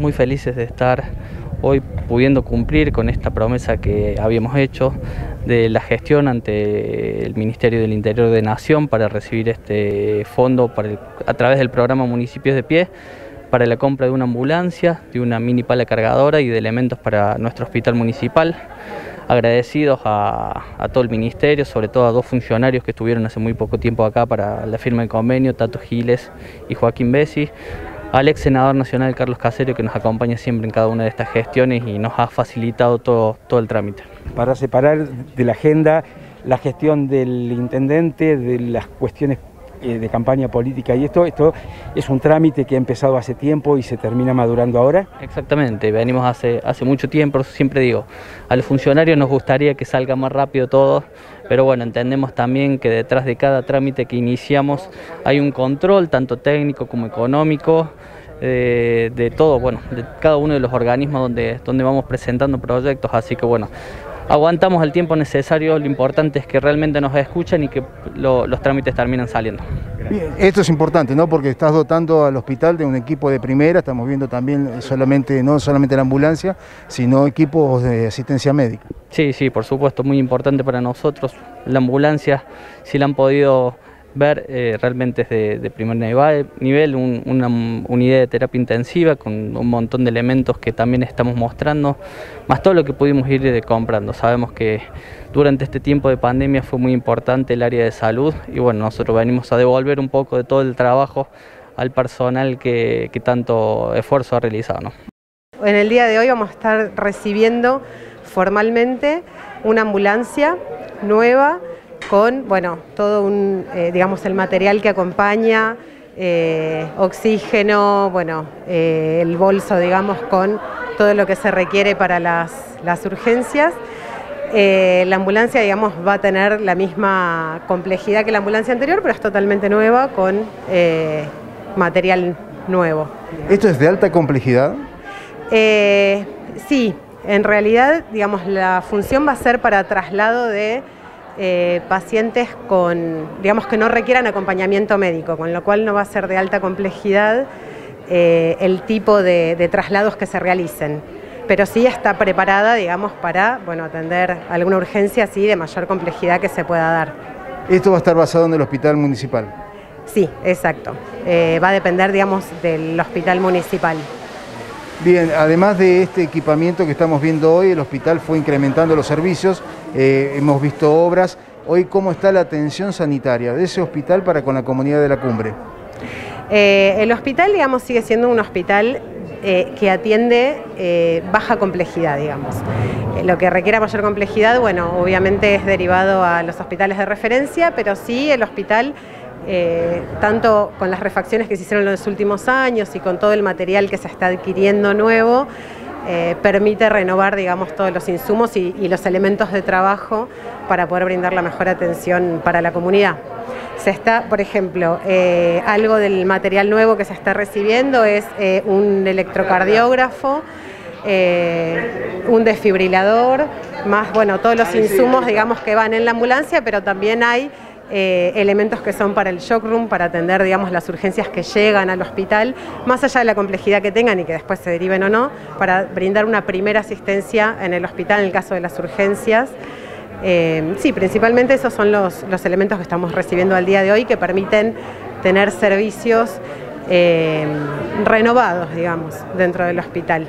Muy felices de estar hoy pudiendo cumplir con esta promesa que habíamos hecho de la gestión ante el Ministerio del Interior de Nación para recibir este fondo a través del programa Municipios de Pie para la compra de una ambulancia, de una mini pala cargadora y de elementos para nuestro hospital municipal. Agradecidos a, a, todo el ministerio, sobre todo a dos funcionarios que estuvieron hace muy poco tiempo acá para la firma del convenio, Tato Giles y Joaquín Bessi, al ex senador nacional Carlos Caserio que nos acompaña siempre en cada una de estas gestiones y nos ha facilitado todo, todo el trámite. Para separar de la agenda la gestión del intendente, de las cuestiones eh, de campaña política y esto, esto es un trámite que ha empezado hace tiempo y se termina madurando ahora. Exactamente, venimos hace, hace mucho tiempo, siempre digo, a los funcionarios nos gustaría que salga más rápido todo, pero bueno, entendemos también que detrás de cada trámite que iniciamos hay un control, tanto técnico como económico, eh, de todo, bueno, de cada uno de los organismos donde, donde vamos presentando proyectos, así que bueno, aguantamos el tiempo necesario, lo importante es que realmente nos escuchen y que los trámites terminen saliendo. Esto es importante, ¿no? Porque estás dotando al hospital de un equipo de primera, estamos viendo también solamente, no solamente la ambulancia, sino equipos de asistencia médica. Sí, sí, por supuesto, muy importante para nosotros. La ambulancia, si la han podido ver eh, realmente es de, primer nivel, una unidad de terapia intensiva con un montón de elementos que también estamos mostrando, más todo lo que pudimos ir comprando. Sabemos que durante este tiempo de pandemia fue muy importante el área de salud y bueno, nosotros venimos a devolver un poco de todo el trabajo al personal que, tanto esfuerzo ha realizado. En el día de hoy vamos a estar recibiendo formalmente una ambulancia nueva con, bueno, todo un, eh, digamos, el material que acompaña, eh, oxígeno, bueno, eh, el bolso, digamos, con todo lo que se requiere para las, urgencias. la ambulancia, digamos, va a tener la misma complejidad que la ambulancia anterior, pero es totalmente nueva con material nuevo. ¿Esto es de alta complejidad? sí, en realidad, digamos, la función va a ser para traslado de eh, pacientes con, digamos que no requieran acompañamiento médico, con lo cual no va a ser de alta complejidad eh, el tipo de, traslados que se realicen. Pero sí está preparada, digamos, para bueno, atender alguna urgencia así de mayor complejidad que se pueda dar. ¿Esto va a estar basado en el hospital municipal? Sí, exacto. Eh, va a depender, digamos, del hospital municipal. Bien, además de este equipamiento que estamos viendo hoy, el hospital fue incrementando los servicios, eh, hemos visto obras. Hoy, ¿cómo está la atención sanitaria de ese hospital para con la comunidad de la cumbre? Eh, el hospital, digamos, sigue siendo un hospital eh, que atiende baja complejidad, digamos. lo que requiera mayor complejidad, bueno, obviamente es derivado a los hospitales de referencia, pero sí el hospital eh, tanto con las refacciones que se hicieron en los últimos años y con todo el material que se está adquiriendo nuevo, eh, permite renovar digamos, todos los insumos y, los elementos de trabajo para poder brindar la mejor atención para la comunidad. Se está, por ejemplo, eh, algo del material nuevo que se está recibiendo es un electrocardiógrafo, un desfibrilador, más bueno, todos los insumos digamos que van en la ambulancia, pero también hay eh, elementos que son para el shock room, para atender digamos, las urgencias que llegan al hospital, más allá de la complejidad que tengan y que después se deriven o no, para brindar una primera asistencia en el hospital en el caso de las urgencias. Eh, sí, principalmente esos son los, elementos que estamos recibiendo al día de hoy que permiten tener servicios eh, renovados, digamos, dentro del hospital.